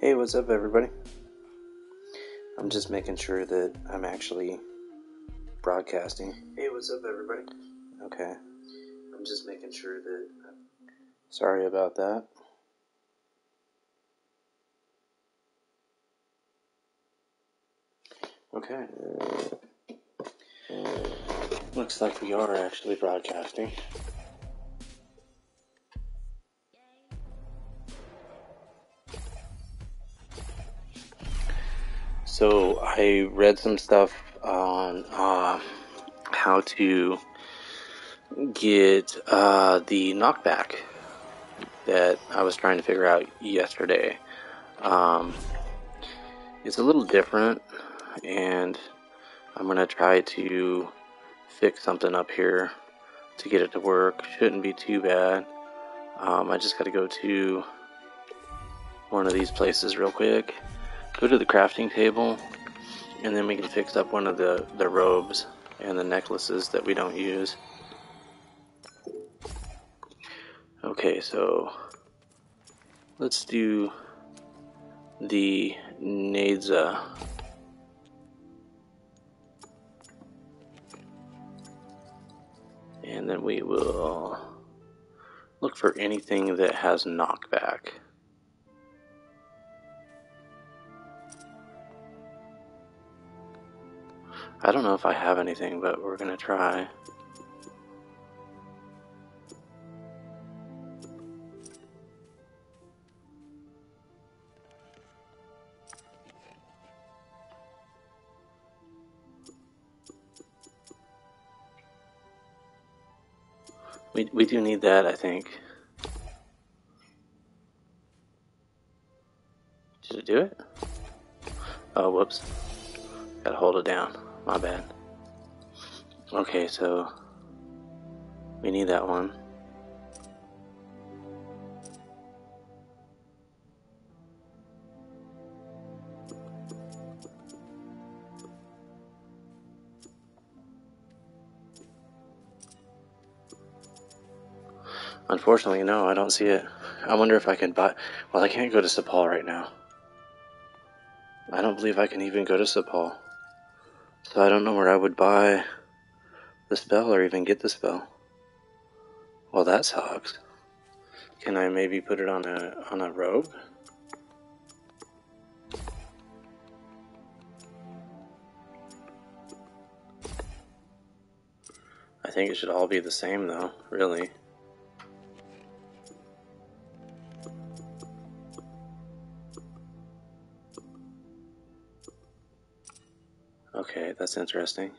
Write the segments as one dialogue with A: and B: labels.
A: Hey, what's up, everybody? I'm just making sure that I'm actually broadcasting.
B: Hey, what's up, everybody?
A: Okay.
B: I'm just making sure that.
A: Sorry about that. Okay. Looks like we are actually broadcasting. So I read some stuff on uh, how to get uh, the knockback that I was trying to figure out yesterday. Um, it's a little different, and I'm gonna try to fix something up here to get it to work. Shouldn't be too bad. Um, I just got to go to one of these places real quick. Go to the crafting table, and then we can fix up one of the, the robes and the necklaces that we don't use. Okay, so let's do the Neza. And then we will look for anything that has knockback. I don't know if I have anything, but we're gonna try. We, we do need that, I think. Did it do it? Oh, whoops. Gotta hold it down. My bad. Okay, so we need that one. Unfortunately, no, I don't see it. I wonder if I can buy. Well, I can't go to Cipal right now. I don't believe I can even go to Cipal. So I don't know where I would buy the spell or even get the spell. Well, that sucks. Can I maybe put it on a on a robe? I think it should all be the same though, really. Okay, that's interesting.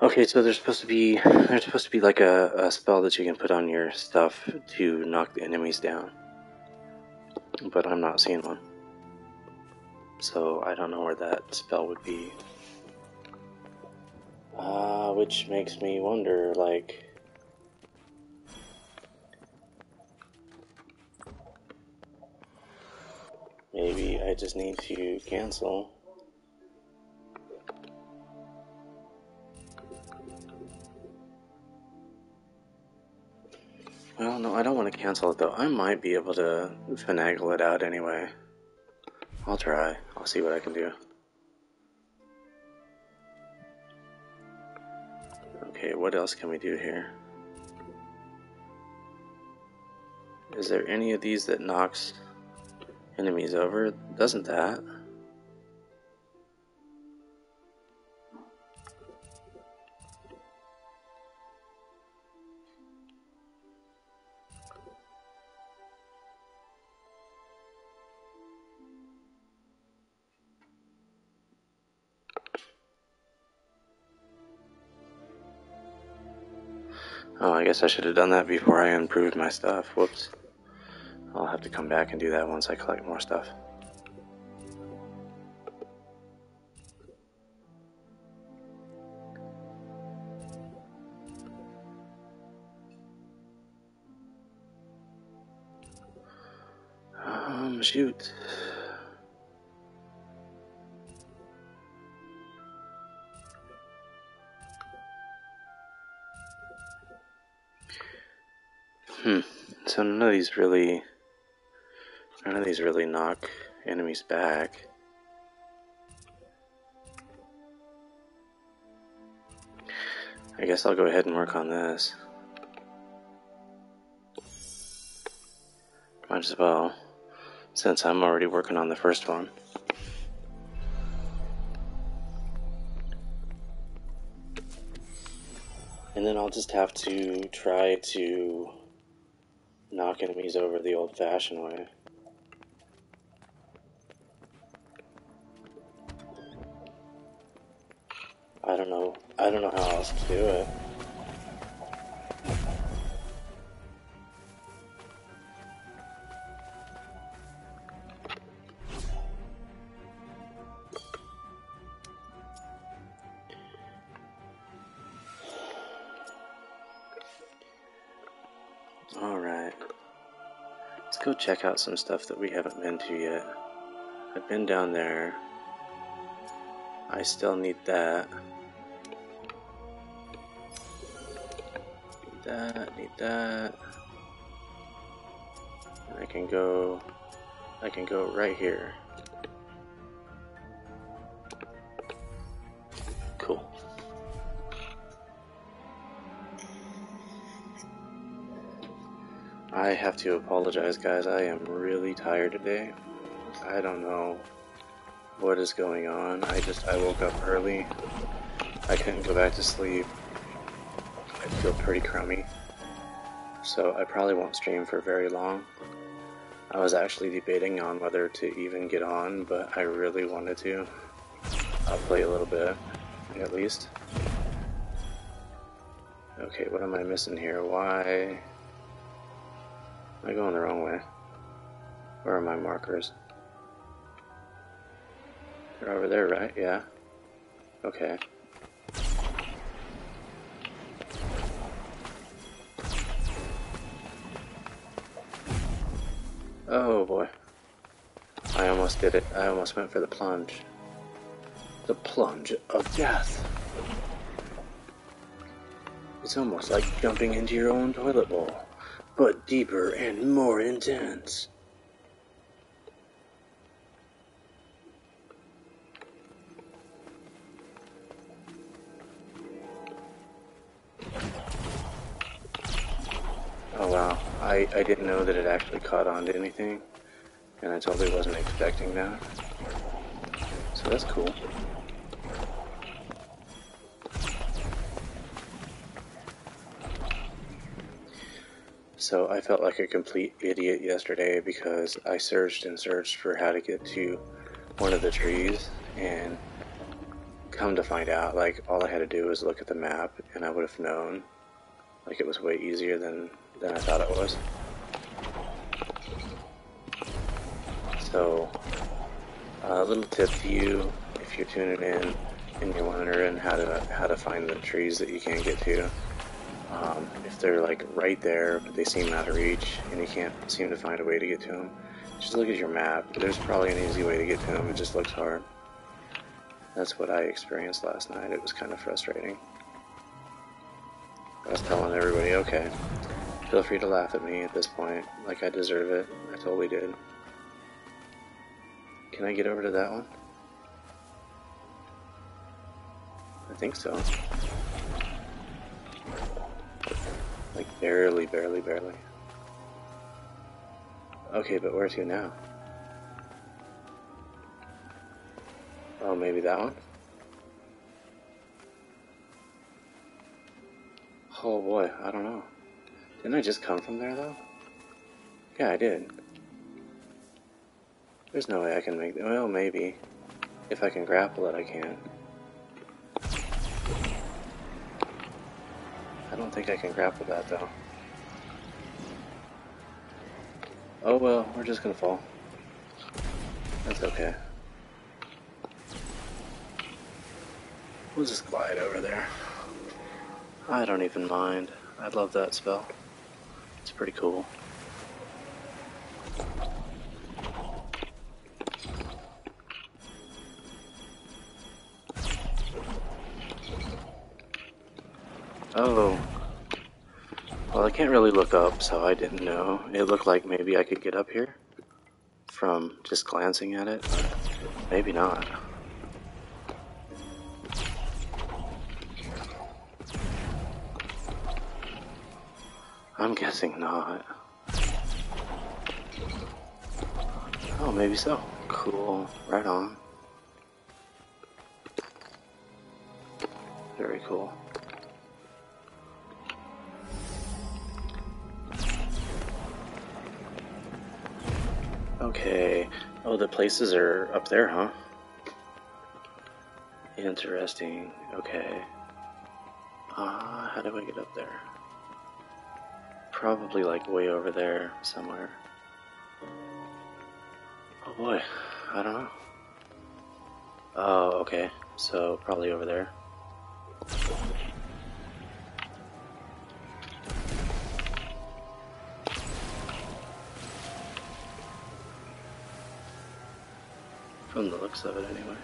A: Okay, so there's supposed to be there's supposed to be like a, a spell that you can put on your stuff to knock the enemies down. But I'm not seeing one. So I don't know where that spell would be. Uh, which makes me wonder, like. Maybe I just need to cancel. Well, no, I don't want to cancel it though. I might be able to finagle it out anyway. I'll try. I'll see what I can do. Okay, what else can we do here? Is there any of these that knocks enemies over? Doesn't that? Oh, I guess I should have done that before I improved my stuff. Whoops. I'll have to come back and do that once I collect more stuff. Um, shoot. So none of these really, none of these really knock enemies back. I guess I'll go ahead and work on this. Might as well, since I'm already working on the first one. And then I'll just have to try to knock enemies over the old fashioned way. I don't know. I don't know how else to do it. Check out some stuff that we haven't been to yet. I've been down there. I still need that. Need that, need that. I can go I can go right here. To apologize, guys. I am really tired today. I don't know what is going on. I just, I woke up early. I couldn't go back to sleep. I feel pretty crummy. So I probably won't stream for very long. I was actually debating on whether to even get on, but I really wanted to. I'll play a little bit, at least. Okay, what am I missing here? Why? Am I going the wrong way? Where are my markers? They're over there, right? Yeah. Okay. Oh boy. I almost did it. I almost went for the plunge. The plunge of death. It's almost like jumping into your own toilet bowl, but deeper and more intense. Oh wow, I, I didn't know that it actually caught on to anything, and I totally wasn't expecting that. So that's cool. So I felt like a complete idiot yesterday because I searched and searched for how to get to one of the trees, and come to find out, like all I had to do was look at the map, and I would have known. Like it was way easier than than I thought it was. So, a little tip to you if you're tuning in and you're wondering how to how to find the trees that you can't get to. Um, if they're like right there, but they seem out of reach, and you can't seem to find a way to get to them, just look at your map. There's probably an easy way to get to them. It just looks hard. That's what I experienced last night. It was kind of frustrating. I was telling everybody, okay, feel free to laugh at me at this point, like I deserve it. I totally did. Can I get over to that one? I think so. Like barely, barely, barely. Okay, but where to now? Oh, maybe that one? Oh boy, I don't know. Didn't I just come from there though? Yeah, I did. There's no way I can make. Well, maybe. If I can grapple it, I can. don't think I can grapple that though. Oh well, we're just gonna fall. That's okay. We'll just glide over there. I don't even mind. I love that spell. It's pretty cool. Oh. Can't really look up, so I didn't know. It looked like maybe I could get up here from just glancing at it. Maybe not. I'm guessing not. Oh, maybe so. Cool. Right on. Very cool. Okay. Oh, the places are up there, huh? Interesting. Okay. Uh, how do I get up there? Probably like way over there somewhere. Oh boy, I don't know. Oh, okay. So probably over there. From the looks of it, anyway.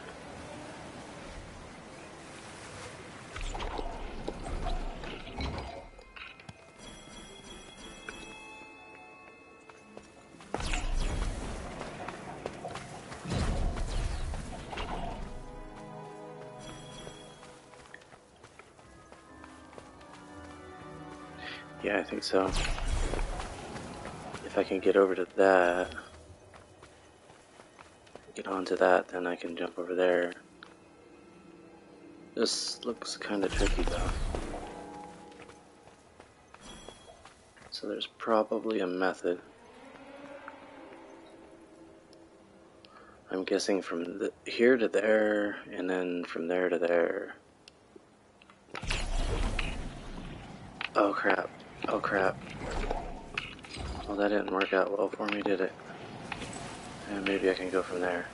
A: Yeah, I think so. If I can get over to that, get onto that, then I can jump over there. This looks kind of tricky though. So there's probably a method. I'm guessing from the, here to there, and then from there to there. Oh crap. Oh crap. Well, that didn't work out well for me, did it? And maybe I can go from there.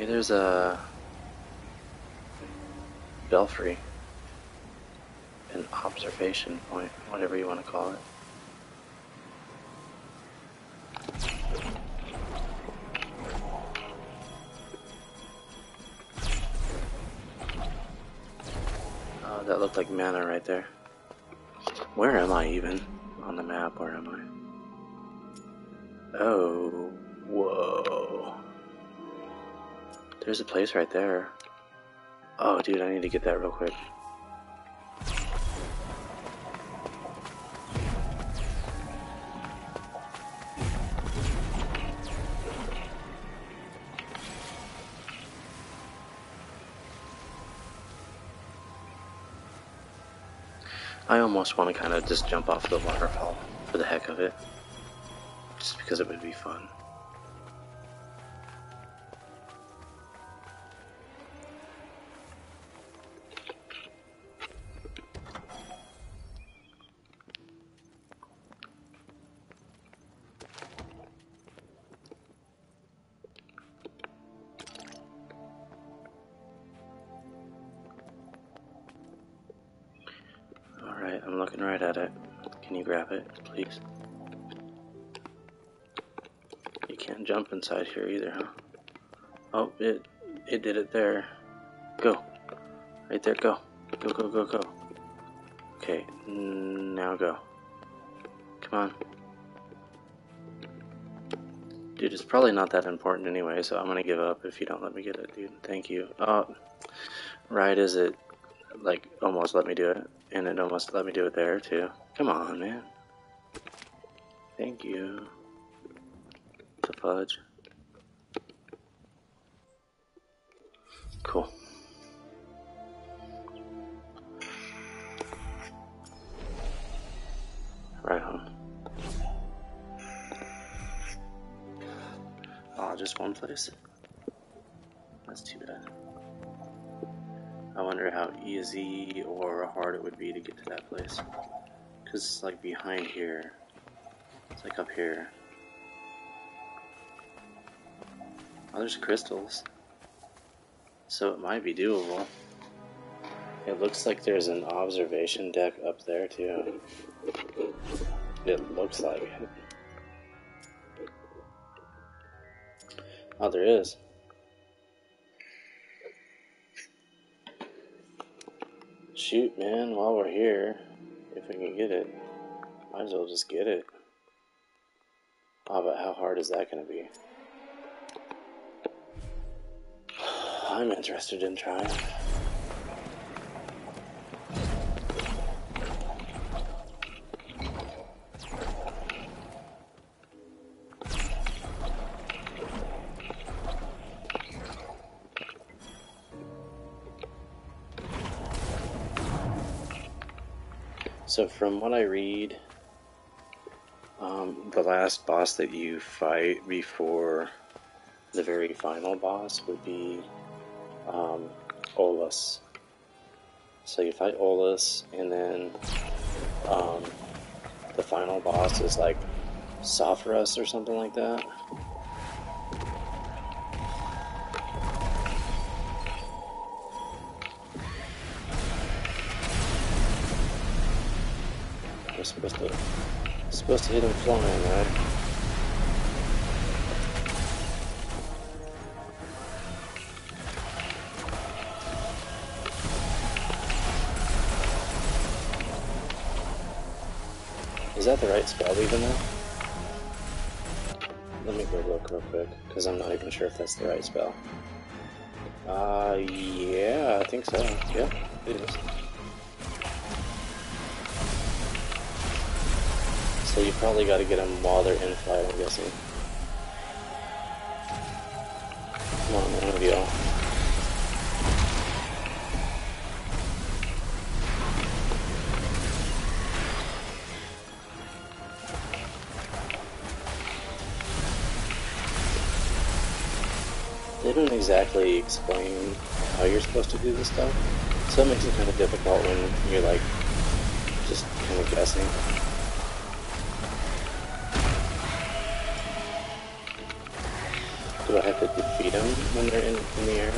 A: Hey, there's a belfry. An observation point, whatever you want to call it. Oh, that looked like mana right there. Where am I even on the map? Where am I? Oh, whoa. There's a place right there. Oh, dude, I need to get that real quick. I almost want to kind of just jump off the waterfall for the heck of it. Just because it would be fun. Looking right at it. Can you grab it, please? You can't jump inside here either, huh? Oh, it it did it there. Go. Right there, go. Go, go, go, go. Okay, now go. Come on. Dude, it's probably not that important anyway, so I'm gonna give up if you don't let me get it, dude. Thank you. Oh, right is it, like, almost let me do it. And it almost let me do it there, too. Come on, man. Thank you. The fudge. Cool. Right on. Oh, ah, just one place? That's too bad. I wonder how easy or hard it would be to get to that place. Because it's like behind here. It's like up here. Oh, there's crystals. So it might be doable. It looks like there's an observation deck up there too. It looks like it. Oh, there is. Shoot, man, while we're here, if we can get it, might as well just get it. Oh, but how hard is that going to be? I'm interested in trying. From what I read, um, the last boss that you fight before the very final boss would be um, Olas. So you fight Olas, and then um, the final boss is like Sophorus or something like that. Supposed to supposed to hit him flying, right? Is that the right spell even though? Let me go look real quick, because I'm not even sure if that's the right spell. Uh, yeah, I think so. Yeah, it is. So you probably got to get them while they're in flight, I'm guessing. Come on, one of y'all. They don't exactly explain how you're supposed to do this stuff, so it makes it kind of difficult when you're like just kind of guessing. Do I have to defeat them when they're in, in the air?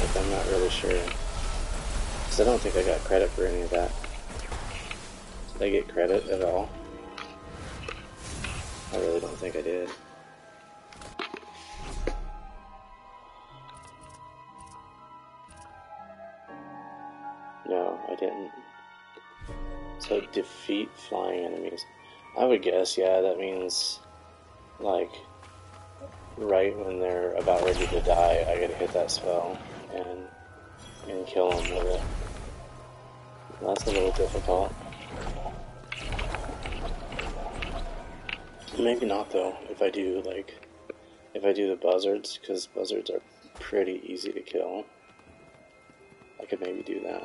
A: Like, I'm not really sure. Because I don't think I got credit for any of that. Did I get credit at all? I really don't think I did. No, I didn't. So defeat flying enemies. I would guess, yeah, that means like right when they're about ready to die, I gotta hit that spell and and kill them with it. That's a little difficult. Maybe not though. If I do like, if I do the buzzards, because buzzards are pretty easy to kill. I could maybe do that.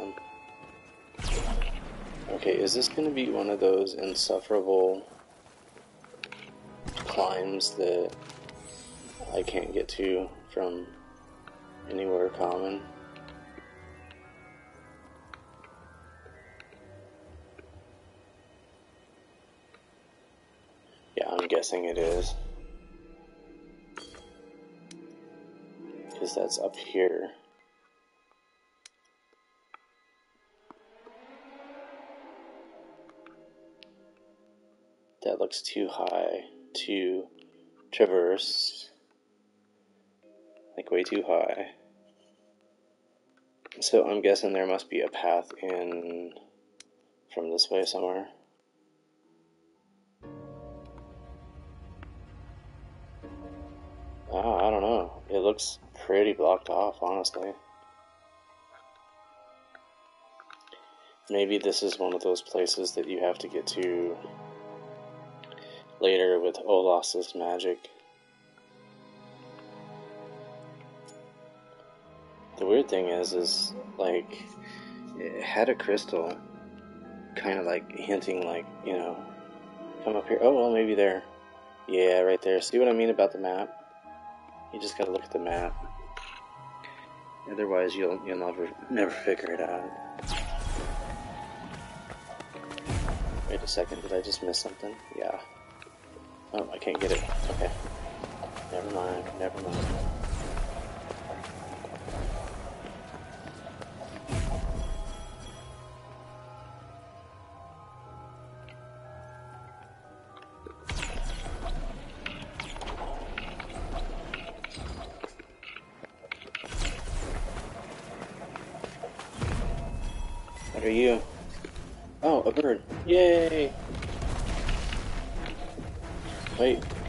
A: Okay, is this to be one of those insufferable climbs that I can't get to from anywhere common? Yeah, I'm guessing it is. Because that's up here. That looks too high to traverse. Like way too high. So I'm guessing there must be a path in from this way somewhere. Ah, I don't know. It looks pretty blocked off, honestly. Maybe this is one of those places that you have to get to later with Olas's magic. The weird thing is, is like, it had a crystal, kind of like hinting, like, you know, come up here. Oh, well, maybe there. Yeah, right there. See what I mean about the map? You just gotta look at the map. Otherwise, you'll you'll never never figure it out. Wait a second, did I just miss something? Yeah. Oh, I can't get it. Okay. Never mind, never mind.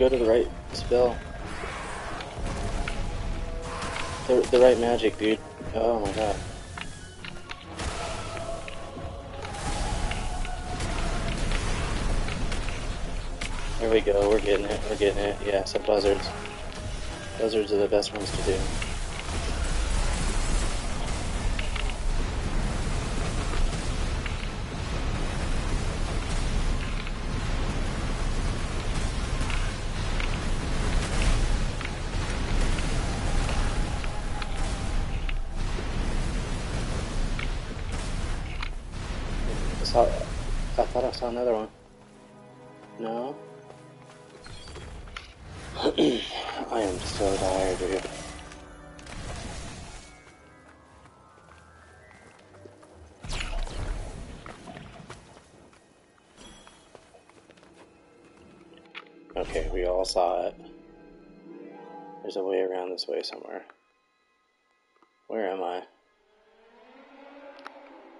A: Go to the right spell. The, the right magic, dude. Oh my god. There we go, we're getting it, we're getting it. Yeah, so buzzards. Buzzards are the best ones to do. Another one. No? I am so tired, dude. Okay, we all saw it. There's a way around this way somewhere. Where am I?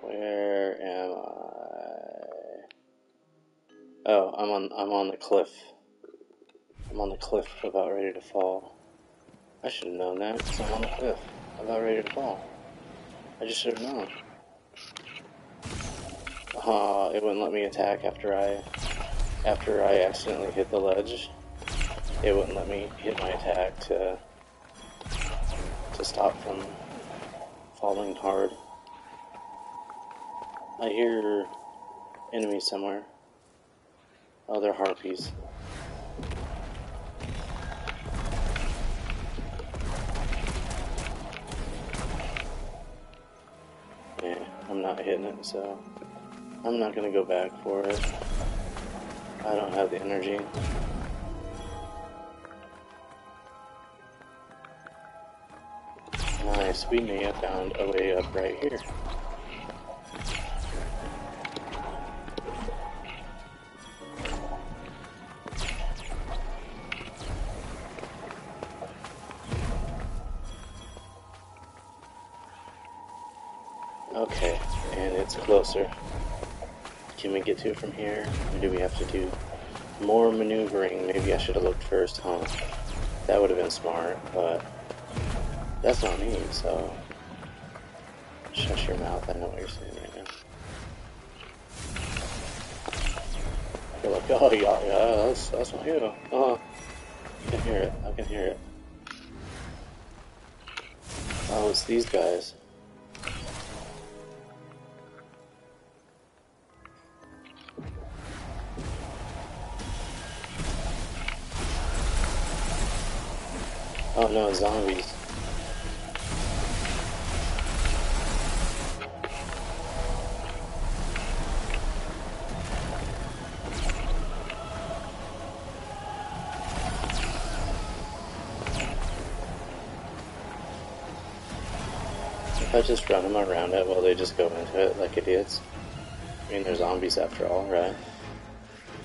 A: Where am I? Oh, I'm on I'm on the cliff. I'm on the cliff about ready to fall. I should have known that, I'm on the cliff about ready to fall. I just should have known. Ah, it wouldn't let me attack after I after I accidentally hit the ledge. It wouldn't let me hit my attack to to stop from falling hard. I hear enemies somewhere. Oh, they're harpies. Yeah, I'm not hitting it, so I'm not gonna go back for it. I don't have the energy. Nice, we may have found a way up right here. It's closer. Can we get to it from here? Or do we have to do more maneuvering? Maybe I should have looked first, huh? That would have been smart, but that's not me, so shut your mouth. I know what you're saying right now. You're like, oh yeah, yeah, that's that's not you. Oh, I can hear it. I can hear it. Oh, it's these guys. No, zombies. If I just run them around it, will they just go into it like idiots? I mean, they're zombies after all, right?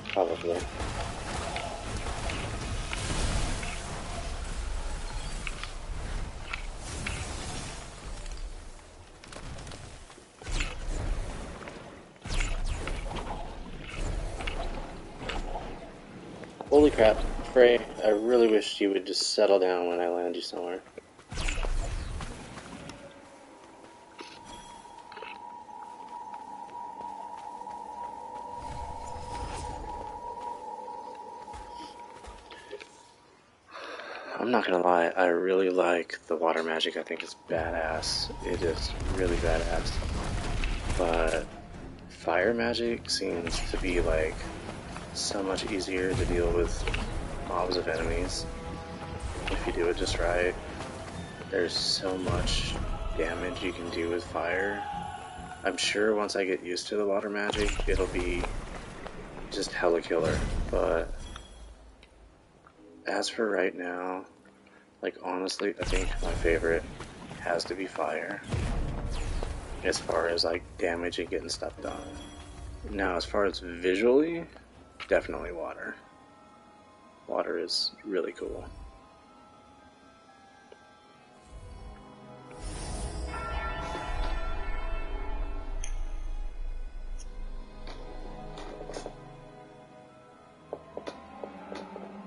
A: Probably. Holy crap, Frey, I really wish you would just settle down when I land you somewhere. I'm not gonna lie, I really like the water magic. I think it's badass. It is really badass. But fire magic seems to be like so much easier to deal with mobs of enemies if you do it just right. There's so much damage you can do with fire. I'm sure once I get used to the water magic, it'll be just hella killer. But as for right now, like honestly, I think my favorite has to be fire. As far as like damage and getting stuff done. Now, as far as visually, definitely water. Water is really cool.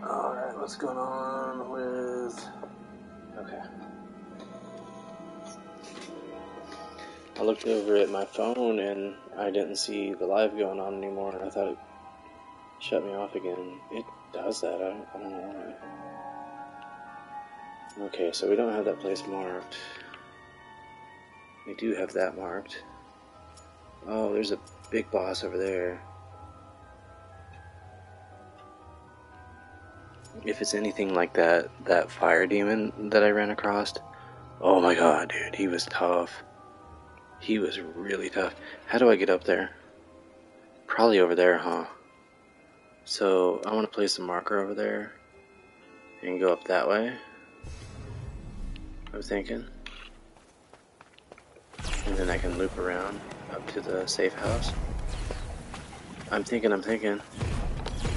A: Alright, what's going on with. Okay. I looked over at my phone and I didn't see the live going on anymore, and I thought it shut me off again. It does that. I don't, I don't know why. Okay, so we don't have that place marked. We do have that marked. Oh, there's a big boss over there. If it's anything like that, that fire demon that I ran across, oh my god, dude, he was tough. He was really tough. How do I get up there? Probably over there, huh? So I want to place a marker over there and go up that way. I'm thinking. And then I can loop around up to the safe house. I'm thinking, I'm thinking.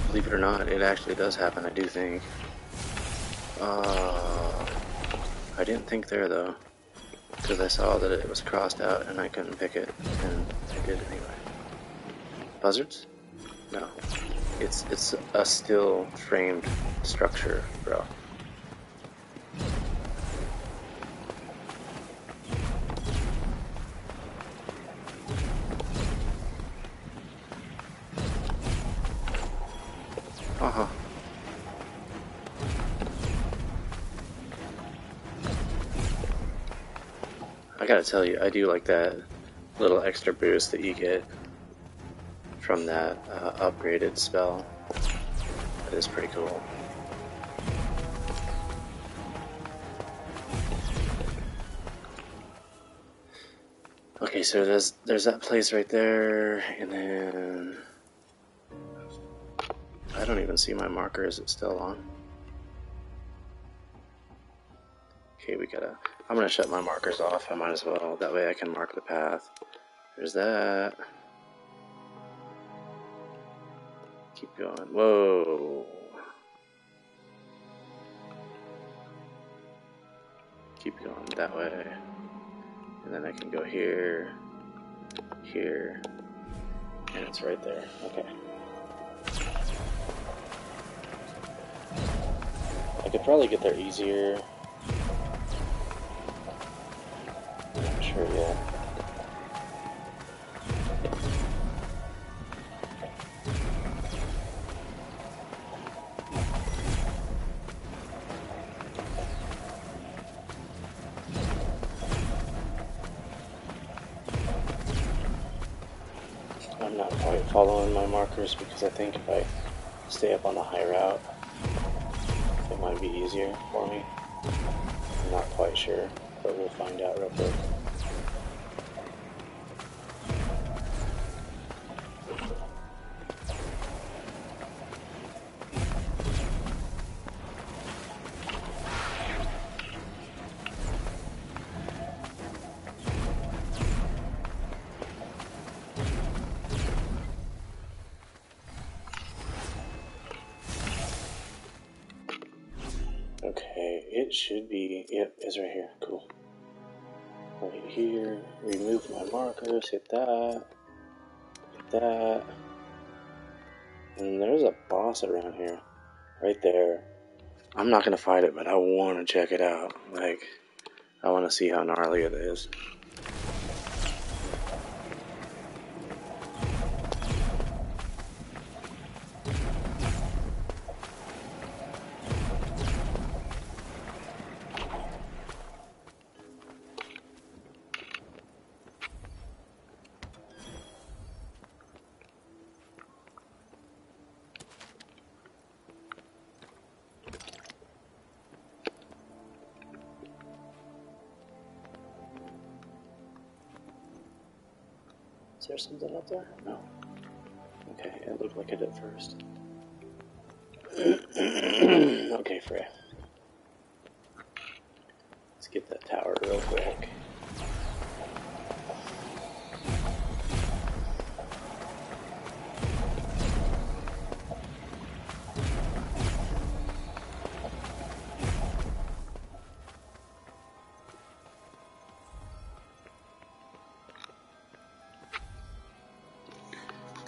A: Believe it or not, it actually does happen, I do think. Uh, I didn't think there though, because I saw that it was crossed out and I couldn't pick it, and I did anyway. Buzzards? No. It's it's a still framed structure, bro. Uh-huh. I gotta tell you, I do like that little extra boost that you get from that uh, upgraded spell. That is pretty cool. Okay, so there's there's that place right there, and then I don't even see my marker. Is it still on? Okay, we gotta. I'm gonna shut my markers off. I might as well. That way I can mark the path. There's that. Keep going. Whoa. Keep going that way. And then I can go here, here, and it's right there. Okay. I could probably get there easier. I'm sure yet. Markers because I think if I stay up on the high route, it might be easier for me. I'm not quite sure, but we'll find out real quick. Should be. Yep, it's right here. Cool. Right here. Remove my markers. Hit that. Hit that. And there's a boss around here. Right there. I'm not gonna fight it, but I want to check it out. Like, I want to see how gnarly it. Is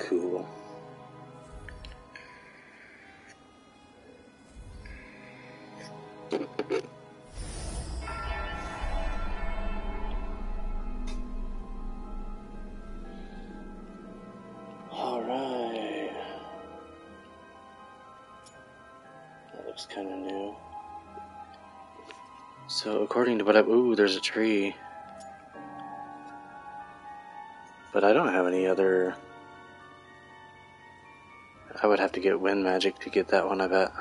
A: cool. All right. That looks kind of new. So according to what I ooh, there's a tree. But I don't have any other I would have to get wind magic to get that one. I bet.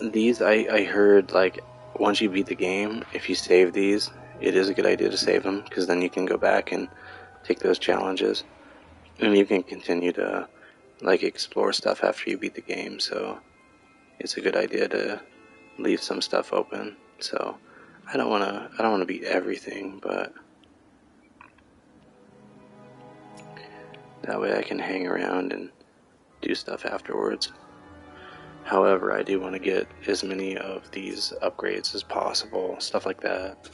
A: These I I heard like once you beat the game, if you save these, it is a good idea to save them because then you can go back and take those challenges, and you can continue to like explore stuff after you beat the game. So it's a good idea to leave some stuff open. So I don't want to I don't want to beat everything, but that way I can hang around and do stuff afterwards. However, I do want to get as many of these upgrades as possible, stuff like that.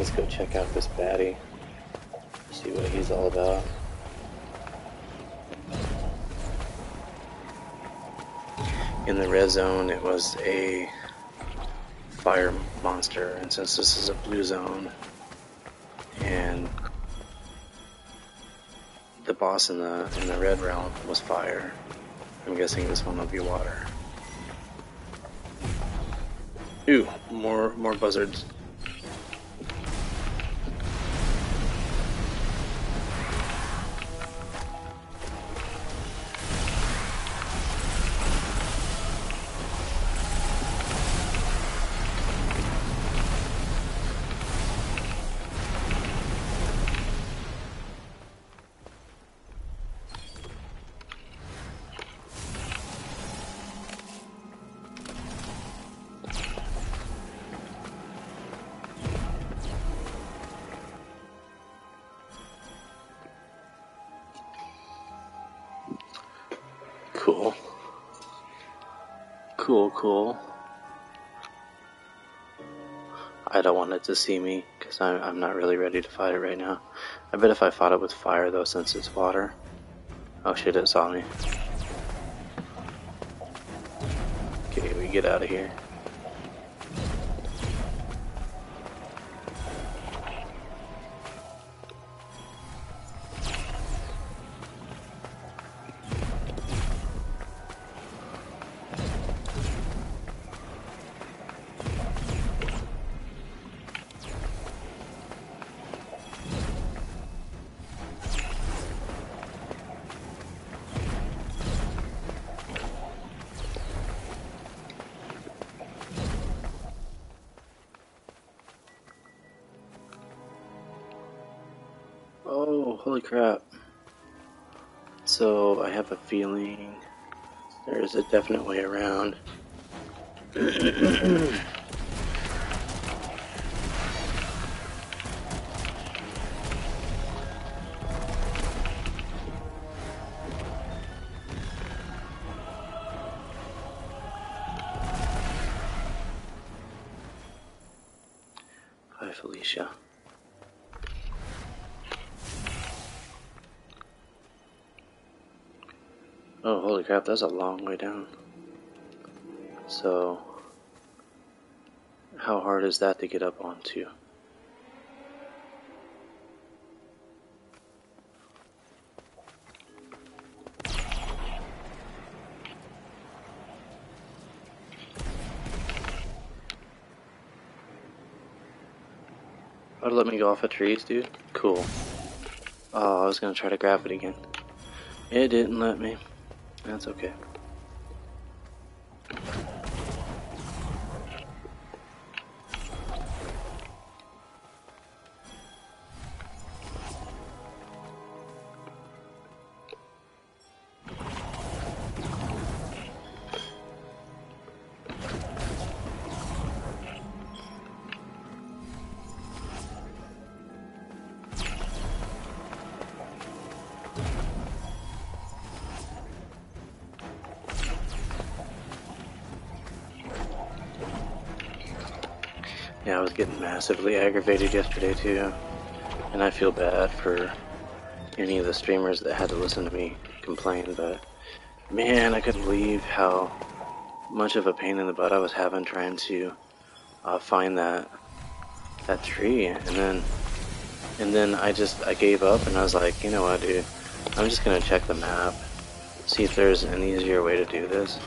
A: Let's go check out this baddie. See what he's all about. In the red zone, it was a fire monster, and since this is a blue zone, and the boss in the in the red realm was fire, I'm guessing this one will be water. Ooh, more more buzzards. Cool. Cool, cool. I don't want it to see me because I'm, I'm not really ready to fight it right now. I bet if I fought it with fire though, since it's water. Oh shit, it saw me. Okay, we get out of here. There's a definite way around. that's a long way down. So, how hard is that to get up onto? Oh, let me go off of trees, dude? Cool. Oh, I was gonna try to grab it again. It didn't let me. That's okay. Massively aggravated yesterday too. And I feel bad for any of the streamers that had to listen to me complain, but man, I couldn't believe how much of a pain in the butt I was having trying to uh, find that that tree, and then and then I just I gave up and I was like, you know what, dude, I'm just gonna check the map, see if there's an easier way to do this.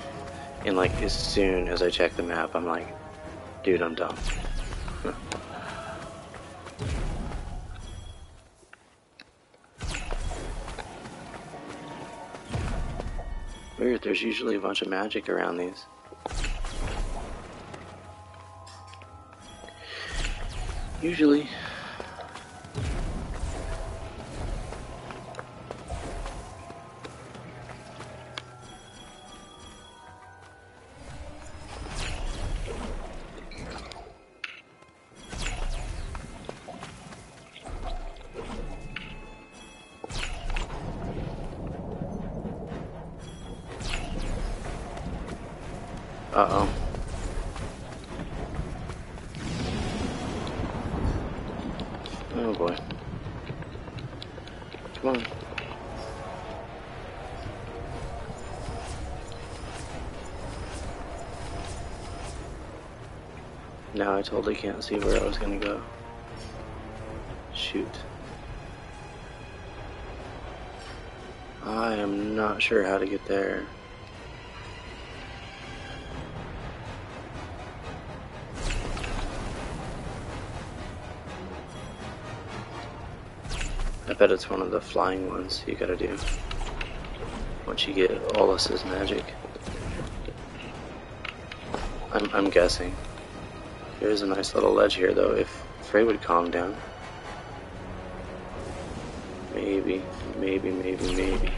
A: And like as soon as I check the map, I'm like, dude, I'm done. Weird, there's usually a bunch of magic around these. Usually. Totally can't see where I was gonna go. Shoot. I am not sure how to get there. I bet it's one of the flying ones you gotta do. Once you get Olas's magic. I'm, I'm guessing. There's a nice little ledge here though, if Frey would calm down. Maybe, maybe, maybe, maybe.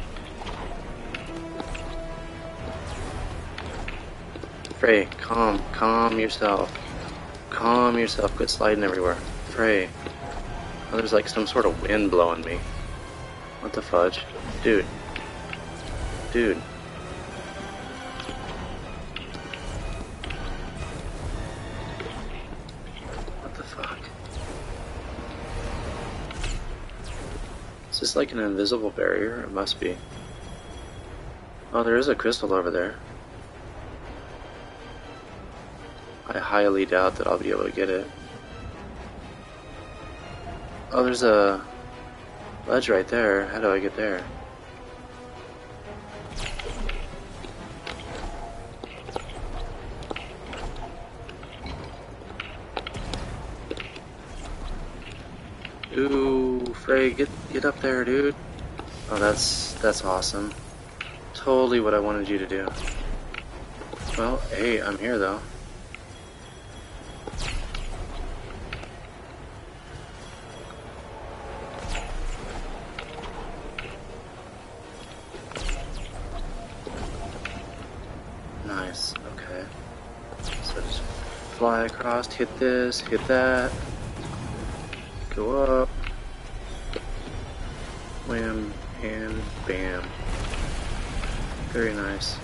A: Frey, calm, calm yourself. Calm yourself, quit sliding everywhere. Frey. Oh, there's like some sort of wind blowing me. What the fudge? Dude. Dude. Like an invisible barrier? It must be. Oh, there is a crystal over there. I highly doubt that I'll be able to get it. Oh, there's a ledge right there. How do I get there? Up there, dude. Oh, that's that's awesome. Totally what I wanted you to do. Well, hey, I'm here though. Nice, okay. So just fly across, hit this, hit that, go up, wham, and bam. Very nice.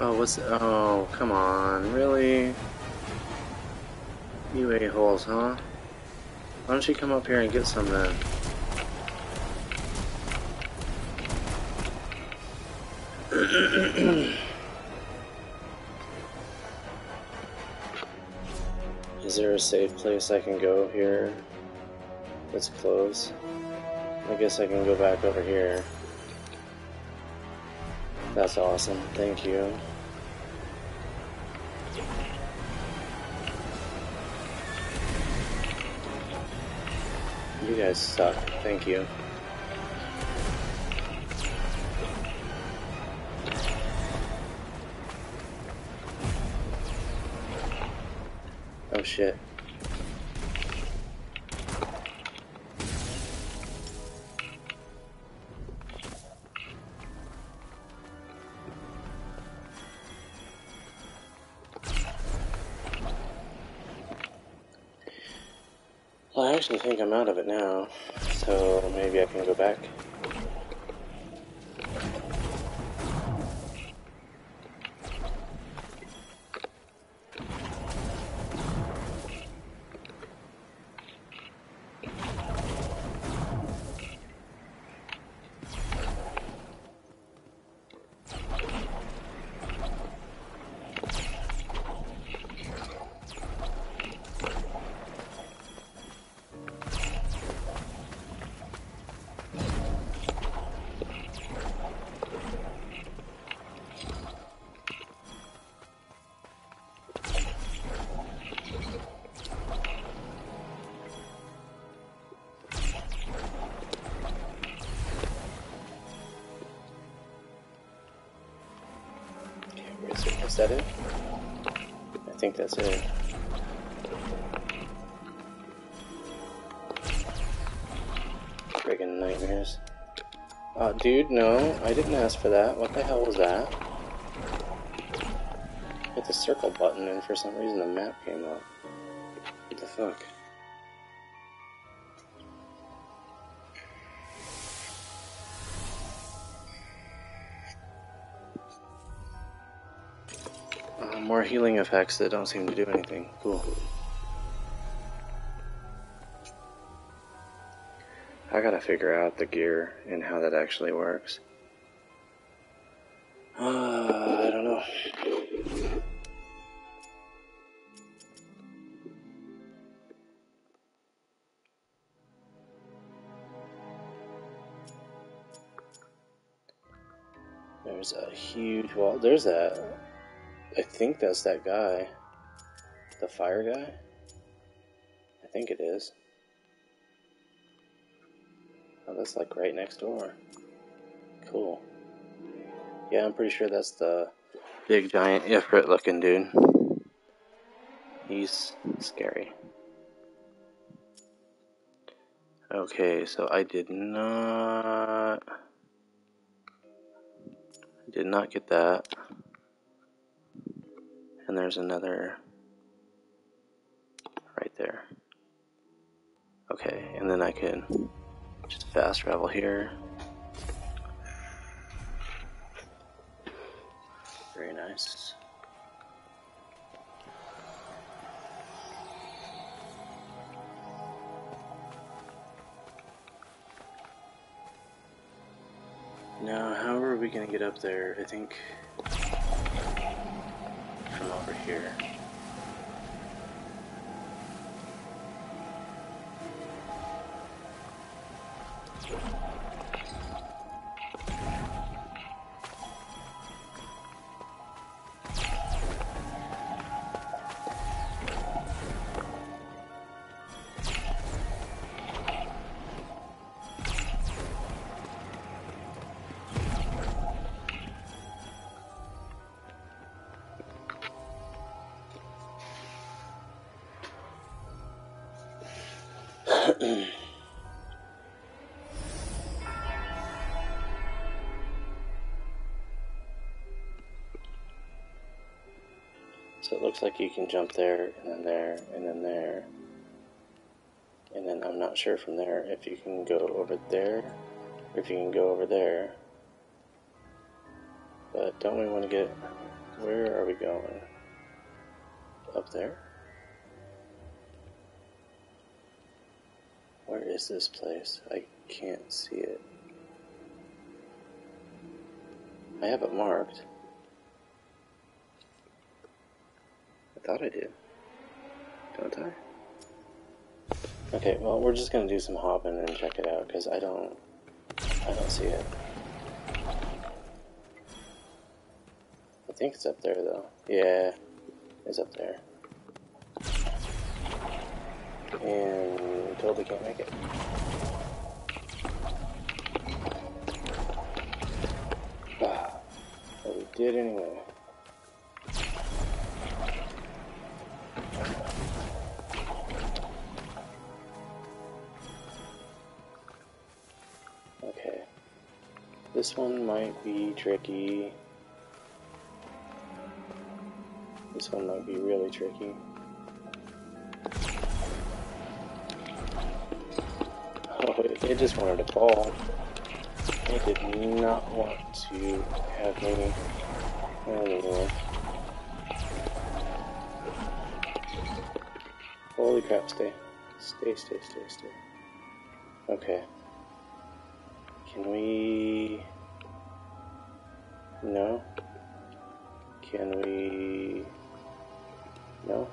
A: Oh, what's, oh, come on, really? You a-holes, huh? Why don't you come up here and get some then? Is there a safe place I can go here close? I guess I can go back over here. That's awesome. Thank you. You guys suck. Thank you. Oh shit. Well, I think I'm out of it now, so maybe I can go back. That it? I think that's it. Friggin' nightmares. Uh, dude, no, I didn't ask for that. What the hell was that? Hit the circle button and for some reason the map came up. Healing effects that don't seem to do anything. Cool. I gotta figure out the gear and how that actually works. Uh, I don't know. There's a huge wall. There's that. I think that's that guy. The fire guy? I think it is. Oh, that's like right next door. Cool. Yeah, I'm pretty sure that's the big giant Ifrit looking dude. He's scary. Okay, so I did not. Did not get that. And there's another right there. Okay, and then I can just fast travel here. Very nice. Now, how are we gonna get up there? I think from over here. So it looks like you can jump there, and then there, and then there. And then I'm not sure from there if you can go over there, or if you can go over there. But don't we want to get. Where are we going? Up there? Where is this place? I can't see it. I have it marked. Thought I did. Don't I? Okay, well, we're just gonna do some hopping and check it out because I don't, I don't see it. I think it's up there though. Yeah, it's up there. And totally can't make it. Ah, but we did anyway. This one might be tricky. This one might be really tricky. Oh, it, it just wanted to fall. It did not want to have me. Anyway. Holy crap, stay. Stay, stay, stay, stay. Okay. Can we... No? Can we... No?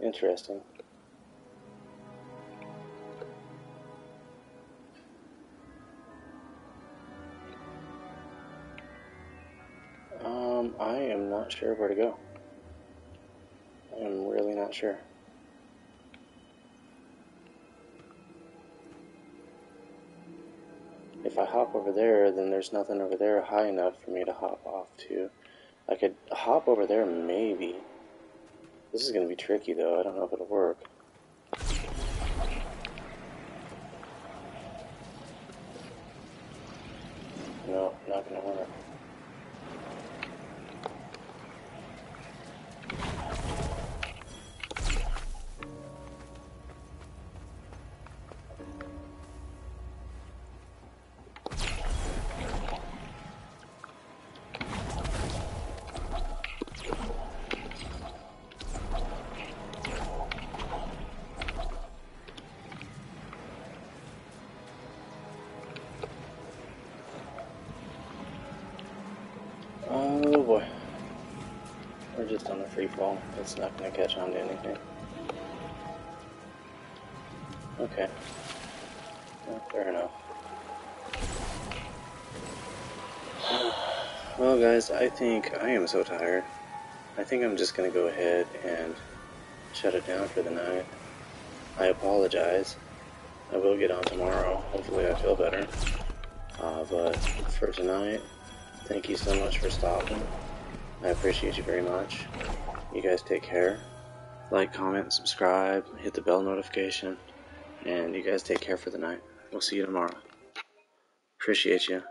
A: Interesting. Not sure where to go. I am really not sure. If I hop over there, then there's nothing over there high enough for me to hop off to. I could hop over there, maybe. This is going to be tricky, though. I don't know if it'll work. It's not going to catch on to anything. Okay. Well, fair enough. Well, guys, I think I am so tired. I think I'm just going to go ahead and shut it down for the night. I apologize. I will get on tomorrow. Hopefully, I feel better. Uh, but for tonight, thank you so much for stopping. I appreciate you very much. You guys take care. Like, comment, subscribe, hit the bell notification, and you guys take care for the night. We'll see you tomorrow. Appreciate you.